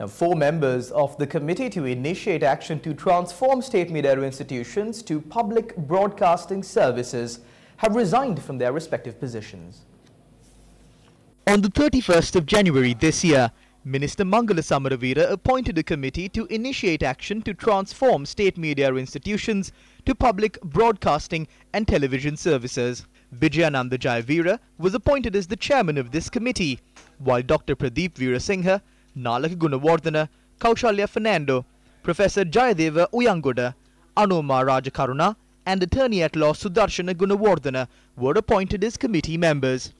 Now, four members of the committee to initiate action to transform state media institutions to public broadcasting services have resigned from their respective positions. On the 31st of January this year, Minister Mangala Samaraweera appointed a committee to initiate action to transform state media institutions to public broadcasting and television services. Vijayananda Jayaweera was appointed as the chairman of this committee, while Dr. Pradeep Veerasinghe, Nalaka Gunawardena, Kaushalya Fernando, Professor Jayadeva Uyangoda, Anuma Rajakaruna and attorney-at-law Sudarshana Gunawardena were appointed as committee members.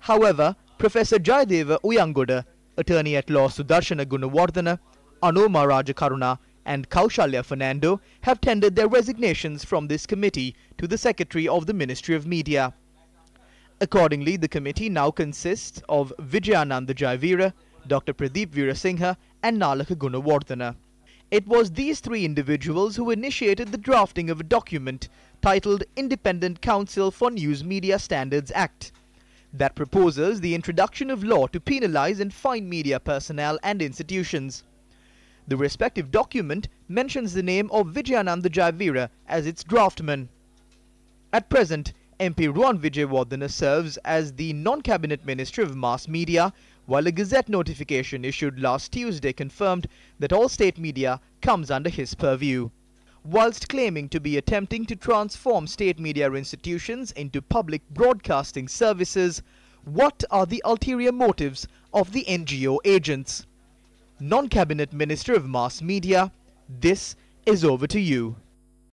However, Professor Jayadeva Uyangoda, attorney-at-law Sudarshana Gunawardena, Anuma Rajakaruna and Kaushalya Fernando have tendered their resignations from this committee to the Secretary of the Ministry of Media. Accordingly, the committee now consists of Vijayananda Jayaweera, Dr. Pradeep Veerasinghe and Nalaka Gunawardena. It was these three individuals who initiated the drafting of a document titled Independent Council for News Media Standards Act that proposes the introduction of law to penalize and fine media personnel and institutions. The respective document mentions the name of Vijayananda Jayaweera as its draftman. At present, MP Ruwan Vijay serves as the non-cabinet minister of mass media, while a Gazette notification issued last Tuesday confirmed that all state media comes under his purview. Whilst claiming to be attempting to transform state media institutions into public broadcasting services, what are the ulterior motives of the NGO agents? non-cabinet minister of mass media, this is over to you.